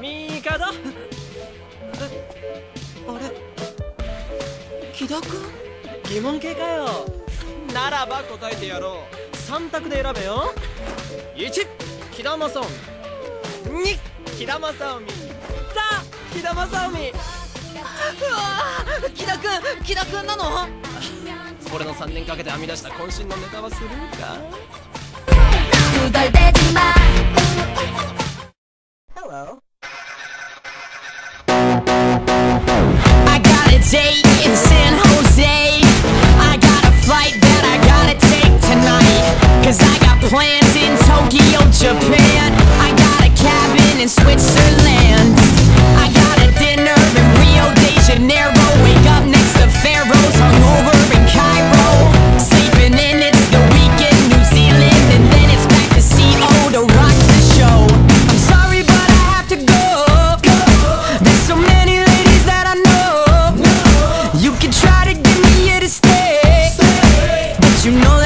ミカド？あれ？木田君？疑問系かよ。ならば答えてやろう。3択で選べよ。1木田正臣。2木田正臣。3木田正臣。うわ木田君木田君なの？俺の3年かけて編み出した渾身のネタはスルーか？Tokyo, Japan. I got a cabin in Switzerland. I got a dinner in Rio de Janeiro. Wake up next to Pharaohs, hungover in Cairo. Sleeping in, it's the weekend, New Zealand. And then it's back to CO to rock the show. I'm sorry, but I have to go. There's so many ladies that I know. You can try to get me here to stay, but you know